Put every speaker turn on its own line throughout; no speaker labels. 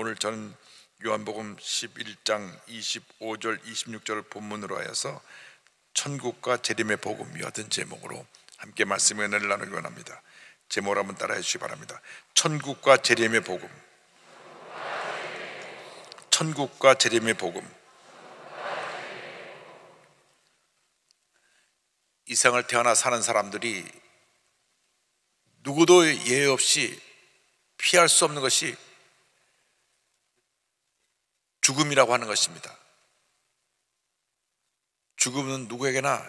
오늘 저는 요한복음 11장 25절 26절 본문으로 하여서 천국과 재림의 복음이었던 제목으로 함께 말씀의 은혜를 나누기 원합니다. 제목을 한번 따라해 주시기 바랍니다. 천국과 재림의 복음. 천국과 재림의 복음. 이 생을 태어나 사는 사람들이 누구도 예외 없이 피할 수 없는 것이 죽음이라고 하는 것입니다. 죽음은 누구에게나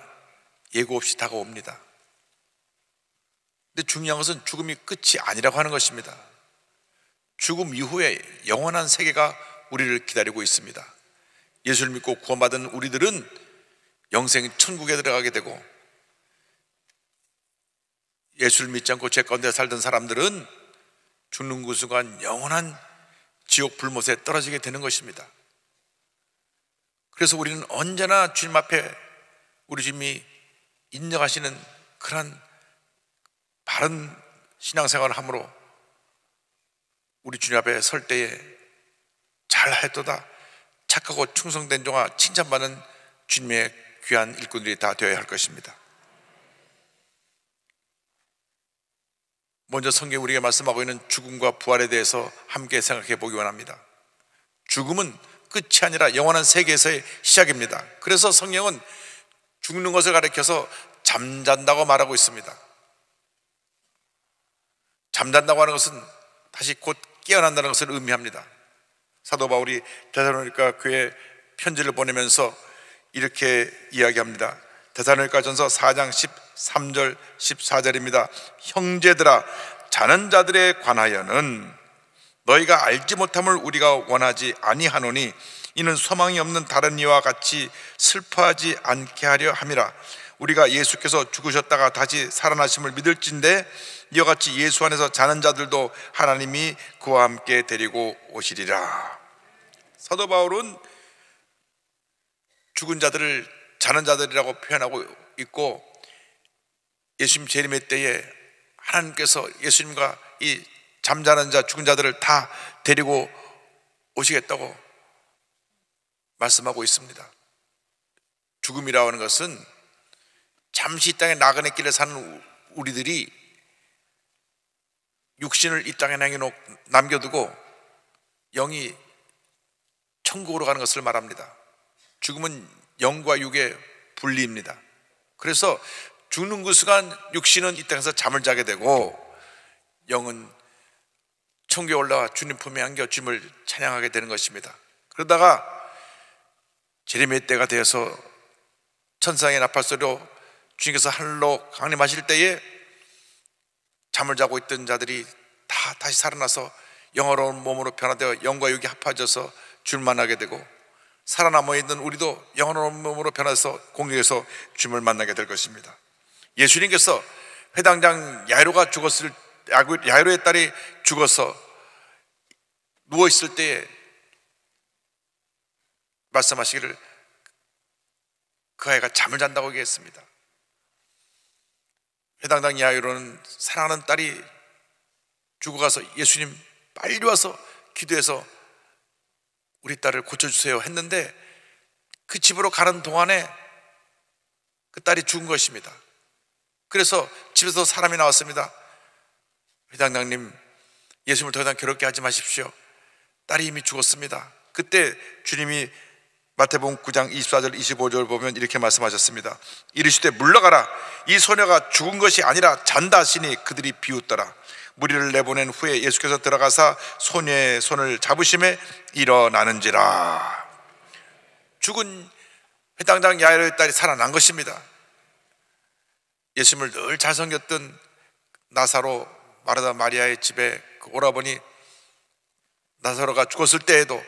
예고 없이 다가옵니다. 근데 중요한 것은 죽음이 끝이 아니라고 하는 것입니다. 죽음 이후에 영원한 세계가 우리를 기다리고 있습니다. 예수를 믿고 구원받은 우리들은 영생 천국에 들어가게 되고 예수를 믿지 않고 죄 가운데 살던 사람들은 죽는 그 순간 영원한 지옥 불못에 떨어지게 되는 것입니다. 그래서 우리는 언제나 주님 앞에 우리 주님이 인정하시는 그런 바른 신앙생활을 함으로 우리 주님 앞에 설 때에 잘했도다 착하고 충성된 종아 칭찬받는 주님의 귀한 일꾼들이 다 되어야 할 것입니다. 먼저 성경 우리가 말씀하고 있는 죽음과 부활에 대해서 함께 생각해 보기 원합니다. 죽음은 끝이 아니라 영원한 세계에서의 시작입니다. 그래서 성경은 죽는 것을 가리켜서 잠잔다고 말하고 있습니다. 잠잔다고 하는 것은 다시 곧 깨어난다는 것을 의미합니다. 사도 바울이 대사로니까 그의 편지를 보내면서 이렇게 이야기합니다. 대사로니까 전서 4장 13절 14절입니다. 형제들아 자는 자들에 관하여는 너희가 알지 못함을 우리가 원하지 아니하노니 이는 소망이 없는 다른 이와 같이 슬퍼하지 않게 하려 함이라 우리가 예수께서 죽으셨다가 다시 살아나심을 믿을진데 이와 같이 예수 안에서 자는 자들도 하나님이 그와 함께 데리고 오시리라 사도 바울은 죽은 자들을 자는 자들이라고 표현하고 있고 예수님 재림의 때에 하나님께서 예수님과 이 잠자는 자, 죽은 자들을 다 데리고 오시겠다고 말씀하고 있습니다. 죽음이라고 하는 것은 잠시 이 땅에 나그네 길에 사는 우리들이 육신을 이 땅에 남겨두고 영이 천국으로 가는 것을 말합니다. 죽음은 영과 육의 분리입니다. 그래서 죽는 그 순간 육신은 이 땅에서 잠을 자게 되고 영은 천국에 올라와 주님 품에 안겨 주님을 찬양하게 되는 것입니다. 그러다가 제레미의 때가 되어서 천상의 나팔 소리로 주님께서 하늘로 강림하실 때에 잠을 자고 있던 자들이 다 다시 살아나서 영어로운 몸으로 변화되어 영과 육이 합해져서 줄 만나게 되고 살아남아 있는 우리도 영어로운 몸으로 변해서 공중에서 주님을 만나게 될 것입니다. 예수님께서 회당장 야이로가 죽었을 야이로의 딸이 죽어서 누워 있을 때에 말씀하시기를 그 아이가 잠을 잔다고 얘기했습니다. 회당장 야이로는 사랑하는 딸이 죽어가서 예수님 빨리 와서 기도해서 우리 딸을 고쳐주세요 했는데 그 집으로 가는 동안에 그 딸이 죽은 것입니다. 그래서 집에서 사람이 나왔습니다. 회장장님, 예수님을 더 이상 괴롭게 하지 마십시오. 딸이 이미 죽었습니다. 그때 주님이 마태복음 9장 24절 25절 보면 이렇게 말씀하셨습니다. 이르시되 물러가라. 이 소녀가 죽은 것이 아니라 잔다 하시니 그들이 비웃더라. 무리를 내보낸 후에 예수께서 들어가사 소녀의 손을 잡으심에 일어나는지라. 죽은 회당장 야이로의 딸이 살아난 것입니다. 예수님을 늘잘 섬겼던 나사로 마르다 마리아의 집에 그 오라버니 나사로가 죽었을 때에도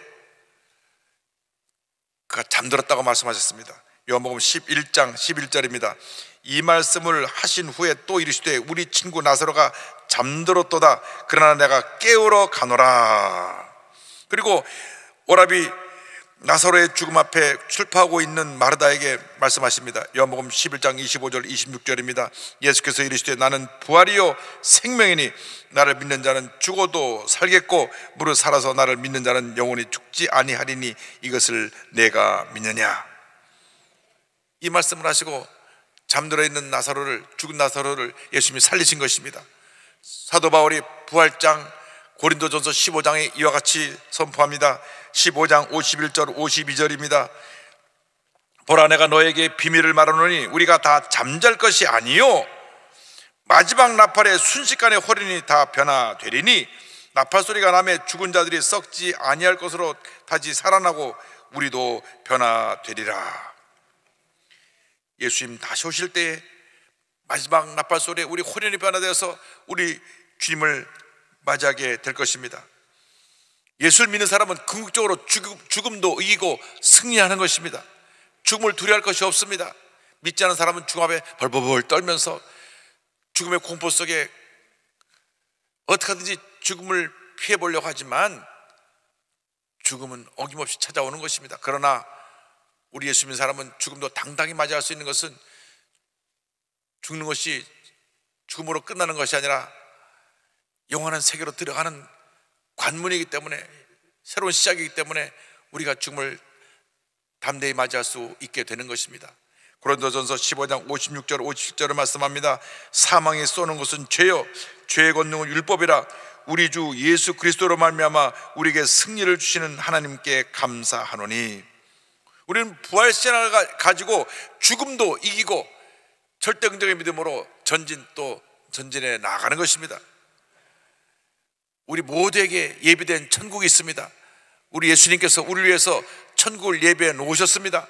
그가 잠들었다고 말씀하셨습니다. 요한복음 11장 11절입니다. 이 말씀을 하신 후에 또 이르시되 우리 친구 나사로가 잠들었도다. 그러나 내가 깨우러 가노라. 그리고 오라비 나사로의 죽음 앞에 출파하고 있는 마르다에게 말씀하십니다. 요한복음 11장 25절 26절입니다. 예수께서 이르시되 나는 부활이요 생명이니 나를 믿는 자는 죽어도 살겠고 무릇 살아서 나를 믿는 자는 영원히 죽지 아니하리니 이것을 내가 믿느냐. 이 말씀을 하시고 잠들어 있는 나사로를 죽은 나사로를 예수님이 살리신 것입니다. 사도 바울이 부활장 고린도전서 15장에 이와 같이 선포합니다. 15장 51절 52절입니다. 보라 내가 너에게 비밀을 말하노니 우리가 다 잠잘 것이 아니요 마지막 나팔에 순식간에 호련이 다 변화되리니 나팔 소리가 나매 죽은 자들이 썩지 아니할 것으로 다시 살아나고 우리도 변화되리라. 예수님 다시 오실 때에 마지막 나팔 소리에 우리 호련이 변화되어서 우리 주님을 맞이하게 될 것입니다. 예수를 믿는 사람은 궁극적으로 죽음, 도 이기고 승리하는 것입니다. 죽음을 두려워할 것이 없습니다. 믿지 않은 사람은 죽음 앞에 벌벌벌 떨면서 죽음의 공포 속에 어떻게 하든지 죽음을 피해 보려고 하지만 죽음은 어김없이 찾아오는 것입니다. 그러나 우리 예수 믿는 사람은 죽음도 당당히 맞이할 수 있는 것은 죽는 것이 죽음으로 끝나는 것이 아니라 영원한 세계로 들어가는 관문이기 때문에 새로운 시작이기 때문에 우리가 죽음을 담대히 맞이할 수 있게 되는 것입니다. 고린도전서 15장 56절 57절을 말씀합니다. 사망에 쏘는 것은 죄요 죄의 권능은 율법이라 우리 주 예수 그리스도로 말미암아 우리에게 승리를 주시는 하나님께 감사하노니 우리는 부활 신앙을 가지고 죽음도 이기고 절대적인 믿음으로 전진 또 전진해 나가는 것입니다. 우리 모두에게 예비된 천국이 있습니다. 우리 예수님께서 우리를 위해서 천국을 예배해 놓으셨습니다.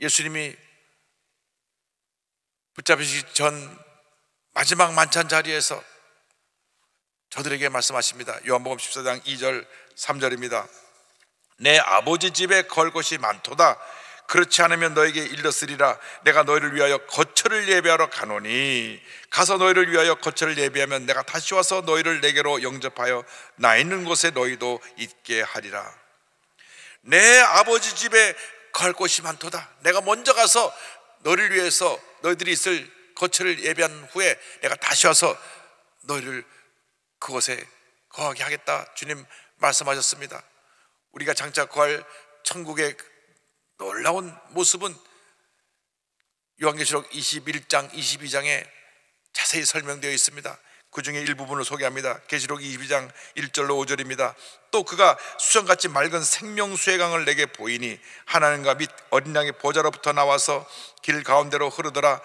예수님이 붙잡히시기 전 마지막 만찬 자리에서 저들에게 말씀하십니다. 요한복음 14장 2절 3절입니다. 내 아버지 집에 걸 것이 많도다. 그렇지 않으면 너에게 일렀으리라. 내가 너희를 위하여 거처를 예배하러 가노니. 가서 너희를 위하여 거처를 예배하면 내가 다시 와서 너희를 내게로 영접하여 나 있는 곳에 너희도 있게 하리라. 내 아버지 집에 갈 곳이 많도다. 내가 먼저 가서 너를 위해서 너희들이 있을 거처를 예배한 후에 내가 다시 와서 너희를 그곳에 거하게 하겠다. 주님 말씀하셨습니다 우리가 장차 거할 천국의 놀라운 모습은 요한계시록 21장, 22장에 자세히 설명되어 있습니다. 그 중에 일부분을 소개합니다. 계시록 22장 1절로 5절입니다. 또 그가 수정같이 맑은 생명수의 강을 내게 보이니 하나님과 및 어린 양의 보좌로부터 나와서 길 가운데로 흐르더라.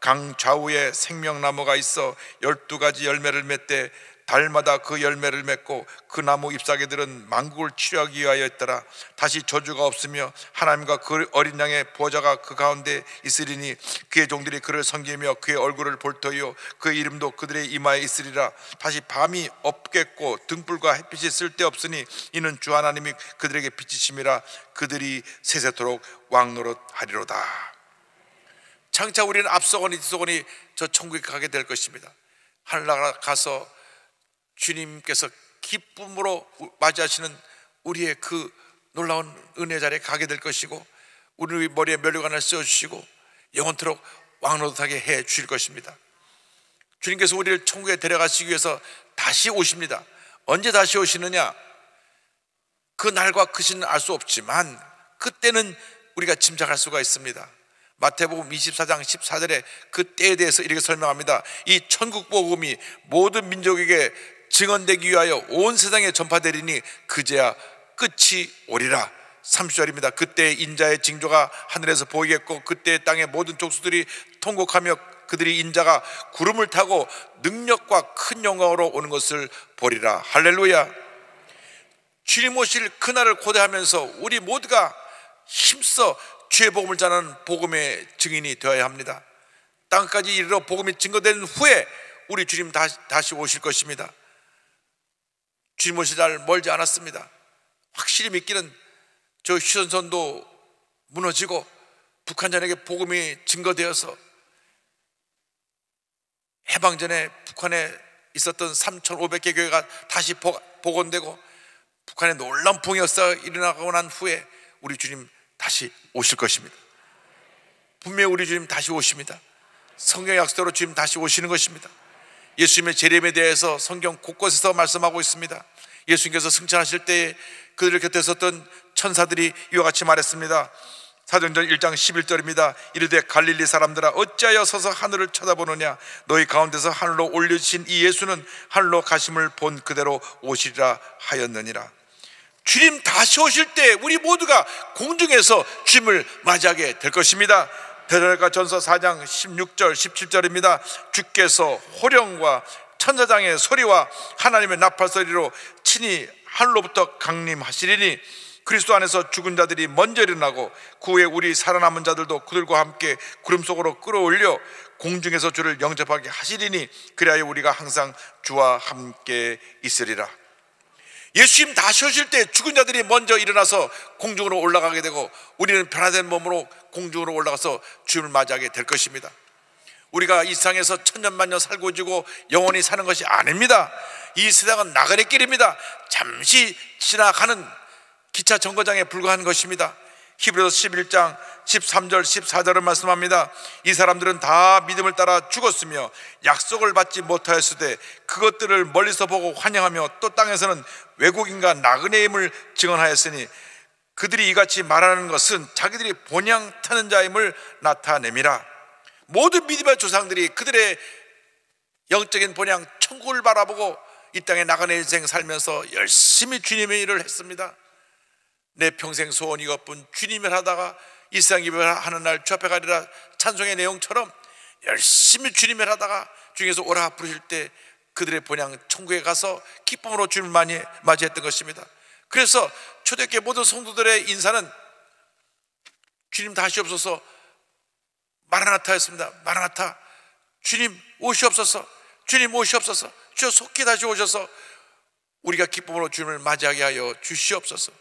강 좌우에 생명나무가 있어 열두 가지 열매를 맺되 달마다 그 열매를 맺고 그 나무 잎사귀들은 만국을 치료하기 위하여 있더라. 다시 저주가 없으며 하나님과 그 어린 양의 보좌가 그 가운데 있으리니 그의 종들이 그를 섬기며 그의 얼굴을 볼 터이요 그의 이름도 그들의 이마에 있으리라. 다시 밤이 없겠고 등불과 햇빛이 쓸데없으니 이는 주 하나님이 그들에게 빛이심이라 그들이 세세토록 왕노릇하리로다. 장차 우리는 앞서거니 뒤서거니 저 천국에 가게 될 것입니다. 하늘나라 가서 주님께서 기쁨으로 맞이하시는 우리의 그 놀라운 은혜 자리에 가게 될 것이고 우리 머리에 멸류관을 씌워주시고 영원토록 왕노릇하게 해 주실 것입니다. 주님께서 우리를 천국에 데려가시기 위해서 다시 오십니다. 언제 다시 오시느냐? 그 날과 그 시는 알 수 없지만 그때는 우리가 짐작할 수가 있습니다. 마태복음 24장 14절에 그 때에 대해서 이렇게 설명합니다. 이 천국 복음이 모든 민족에게 증언되기 위하여 온 세상에 전파되리니 그제야 끝이 오리라. 30절입니다. 그때 인자의 징조가 하늘에서 보이겠고 그때 땅의 모든 족수들이 통곡하며 그들이 인자가 구름을 타고 능력과 큰 영광으로 오는 것을 보리라. 할렐루야. 주님 오실 그날을 고대하면서 우리 모두가 힘써 주의 복음을 전하는 복음의 증인이 되어야 합니다. 땅까지 이르러 복음이 증거된 후에 우리 주님 다시 오실 것입니다 주님 오실 날 멀지 않았습니다. 확실히 믿기는 저 휴전선도 무너지고 북한전에게 복음이 증거되어서 해방 전에 북한에 있었던 3,500개 교회가 다시 복원되고 북한의 놀라운 봉역사가 일어나고 난 후에 우리 주님 다시 오실 것입니다. 분명히 우리 주님 다시 오십니다. 성경 약속대로 주님 다시 오시는 것입니다. 예수님의 재림에 대해서 성경 곳곳에서 말씀하고 있습니다. 예수님께서 승천하실 때 그들 곁에 섰던 천사들이 이와 같이 말했습니다. 사도행전 1장 11절입니다. 이르되 갈릴리 사람들아 어찌하여 서서 하늘을 쳐다보느냐 너희 가운데서 하늘로 올려주신 이 예수는 하늘로 가심을 본 그대로 오시리라 하였느니라. 주님 다시 오실 때 우리 모두가 공중에서 주님을 맞이하게 될 것입니다. 대전가 전서 4장 16절 17절입니다. 주께서 호령과 천사장의 소리와 하나님의 나팔 소리로 친히 하늘로부터 강림하시리니 그리스도 안에서 죽은 자들이 먼저 일어나고 그 후에 우리 살아남은 자들도 그들과 함께 구름 속으로 끌어올려 공중에서 주를 영접하게 하시리니 그리하여 우리가 항상 주와 함께 있으리라. 예수님 다시 오실 때 죽은 자들이 먼저 일어나서 공중으로 올라가게 되고 우리는 변화된 몸으로 공중으로 올라가서 주님을 맞이하게 될 것입니다. 우리가 이 세상에서 천년만년 살고 지고 영원히 사는 것이 아닙니다. 이 세상은 나그네 길입니다. 잠시 지나가는 기차 정거장에 불과한 것입니다. 히브리서 11장 13절 14절을 말씀합니다. 이 사람들은 다 믿음을 따라 죽었으며 약속을 받지 못하였으되 그것들을 멀리서 보고 환영하며 또 땅에서는 외국인과 나그네임을 증언하였으니 그들이 이같이 말하는 것은 자기들이 본향 타는 자임을 나타내미라. 모든 믿음의 조상들이 그들의 영적인 본향 천국을 바라보고 이 땅에 나가는 인생 살면서 열심히 주님의 일을 했습니다. 내 평생 소원 이것뿐 주님을 하다가 이 세상 이별 하는 날 주 앞에 가리라 찬송의 내용처럼 열심히 주님을 하다가 중에서 오라 부르실 때 그들의 본향 천국에 가서 기쁨으로 주님을 많이 맞이했던 것입니다. 그래서 초대교회 모든 성도들의 인사는 주님 다시 없어서 마라나타였습니다. 마라나타 주님 오시옵소서 주님 오시옵소서 주여 속히 다시 오셔서 우리가 기쁨으로 주님을 맞이하게 하여 주시옵소서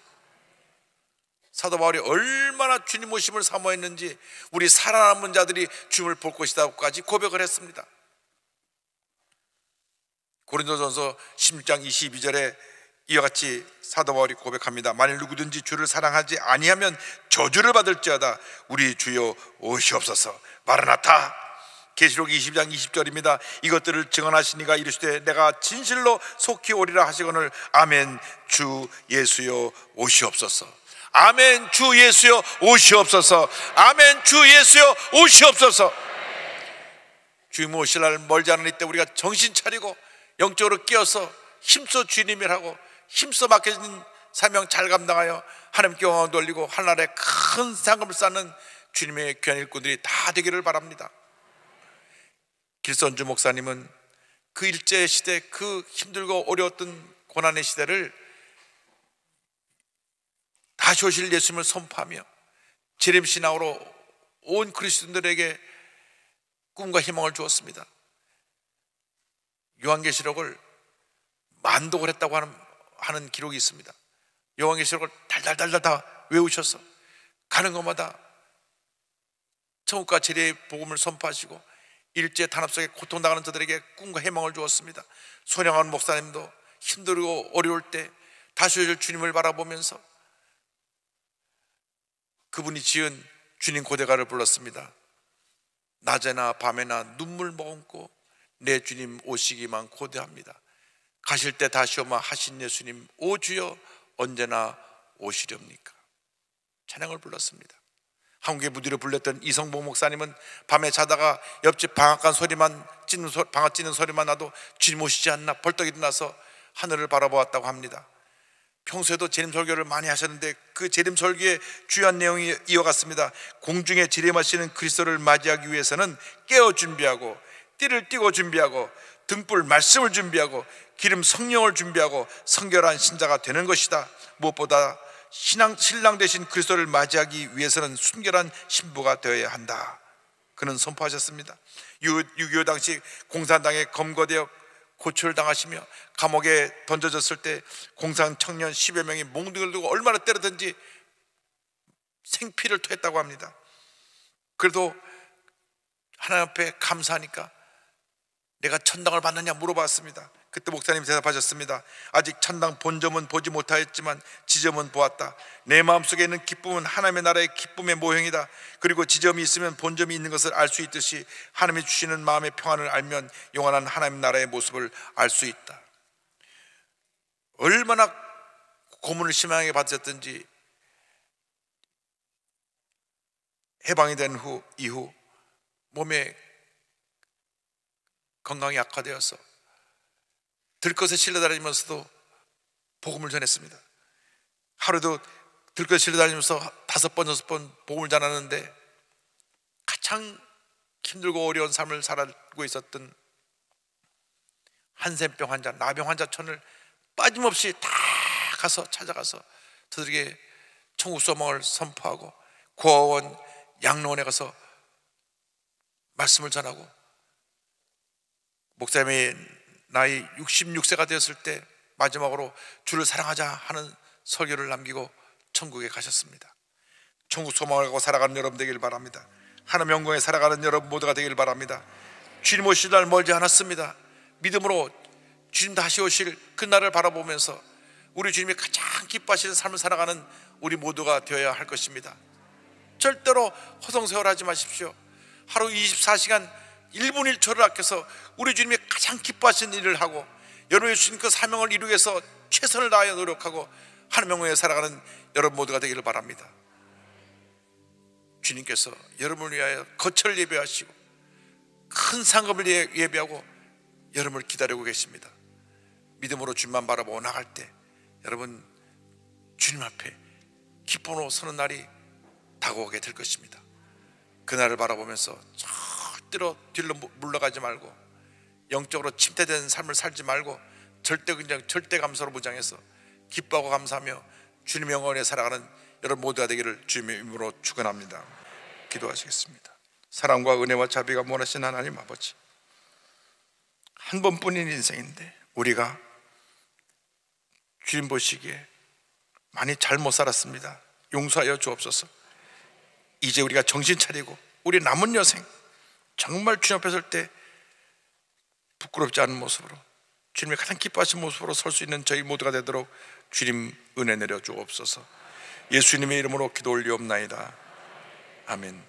사도 바울이 얼마나 주님 오심을 사모했는지 우리 살아남은 자들이 주님을 볼 것이다까지 고백을 했습니다. 고린도전서 16장 22절에 이와 같이 사도 바울이 고백합니다. 만일 누구든지 주를 사랑하지 아니하면 저주를 받을지어다. 우리 주여 오시옵소서. 마르나타. 계시록 20장 20절입니다. 이것들을 증언하시니가 이르시되 내가 진실로 속히 오리라 하시거늘 아멘 주 예수여 오시옵소서. 아멘 주 예수여 오시옵소서 아멘 주 예수여 오시옵소서 주님 오실 날 멀지 않은 이때 우리가 정신 차리고 영적으로 끼어서 힘써 주님을 하고 힘써 맡겨진 사명 잘 감당하여 하나님께 영광 돌리고 하늘에 큰 상금을 쌓는 주님의 귀한 일꾼들이 다 되기를 바랍니다 길선주 목사님은 그 일제 시대 그 힘들고 어려웠던 고난의 시대를 다시 오실 예수님을 선포하며 재림 신앙으로 온 그리스도인들에게 꿈과 희망을 주었습니다. 요한계시록을 만독을 했다고 하는, 하는 기록이 있습니다. 요한계시록을 달달달달 다 외우셔서 가는 곳마다 천국과 재리의 복음을 선포하시고 일제 탄압 속에 고통당하는 자들에게 꿈과 희망을 주었습니다. 손영한 목사님도 힘들고 어려울 때 다시 오실 주님을 바라보면서 그분이 지은 주님 고대가를 불렀습니다. 낮에나 밤에나 눈물 머금고 내 주님 오시기만 고대합니다. 가실 때 다시 오마 하신 예수님 오 주여 언제나 오시렵니까? 찬양을 불렀습니다. 한국의 무디로 불렸던 이성봉 목사님은 밤에 자다가 옆집 방앗간 소리만 찌는 소, 방앗 찌는 소리만 나도 주님 오시지 않나 벌떡 일어나서 하늘을 바라보았다고 합니다. 평소에도 재림 설교를 많이 하셨는데 그 재림 설교의 주요한 내용이 이어갔습니다. 공중에 재림하시는 그리스도를 맞이하기 위해서는 깨어 준비하고 띠를 띠고 준비하고 등불 말씀을 준비하고 기름 성령을 준비하고 성결한 신자가 되는 것이다. 무엇보다 신앙 신랑 되신 그리스도를 맞이하기 위해서는 순결한 신부가 되어야 한다. 그는 선포하셨습니다. 6.25 당시 공산당에 검거되어 고초를 당하시며 감옥에 던져졌을 때 공산 청년 10여 명이 몽둥이를 들고 얼마나 때렸든지 생피를 토했다고 합니다. 그래도 하나님 앞에 감사하니까 내가 천당을 받느냐 물어봤습니다. 그때 목사님 대답하셨습니다. 아직 천당 본점은 보지 못하였지만 지점은 보았다. 내 마음속에 있는 기쁨은 하나님의 나라의 기쁨의 모형이다. 그리고 지점이 있으면 본점이 있는 것을 알 수 있듯이 하나님이 주시는 마음의 평안을 알면 영원한 하나님 나라의 모습을 알 수 있다. 얼마나 고문을 심하게 받으셨든지 해방이 된 후 이후 몸에 건강이 악화되어서 들것에 실려다니면서도 복음을 전했습니다. 하루도 들것에 실려다니면서 다섯 번 여섯 번 복음을 전하는데 가장 힘들고 어려운 삶을 살고 있었던 한센병 환자, 나병 환자촌을 빠짐없이 다 가서 찾아가서 저들에게 천국 소망을 선포하고 고아원, 양로원에 가서 말씀을 전하고 목사님이 나이 66세가 되었을 때 마지막으로 주를 사랑하자 하는 설교를 남기고 천국에 가셨습니다. 천국 소망을 갖고 살아가는 여러분 되길 바랍니다. 하나님 영광에 살아가는 여러분 모두가 되길 바랍니다. 주님 오실 날 멀지 않았습니다. 믿음으로 주님 다시 오실 그 날을 바라보면서 우리 주님이 가장 기뻐하시는 삶을 살아가는 우리 모두가 되어야 할 것입니다. 절대로 허송세월하지 마십시오. 하루 24시간 1분 1초를 아껴서 우리 주님이 가장 기뻐하시는 일을 하고 여러분의 주신 그 사명을 이루기 위해서 최선을 다하여 노력하고 하나님 영광에 살아가는 여러분 모두가 되기를 바랍니다. 주님께서 여러분을 위하여 거처를 예배하시고 큰 상급을 예, 예배하고 여러분을 기다리고 계십니다. 믿음으로 주님만 바라보고 나갈 때 여러분 주님 앞에 기쁨으로 서는 날이 다가오게 될 것입니다. 그날을 바라보면서 절대로 뒤로 물러가지 말고 영적으로 침대된 삶을 살지 말고 절대 그냥 절대 감사로 무장해서 기뻐하고 감사하며 주님 영원에 살아가는 여러분 모두가 되기를 주님의 이름으로 축원합니다. 기도하시겠습니다. 사랑과 은혜와 자비가 원하신 하나님 아버지 한 번뿐인 인생인데 우리가 주님 보시기에 많이 잘못 살았습니다. 용서하여 주옵소서. 이제 우리가 정신 차리고 우리 남은 여생 정말 주님 앞에 설 때 부끄럽지 않은 모습으로 주님이 가장 기뻐하신 모습으로 설 수 있는 저희 모두가 되도록 주님 은혜 내려 주옵소서. 예수님의 이름으로 기도 올리옵나이다. 아멘.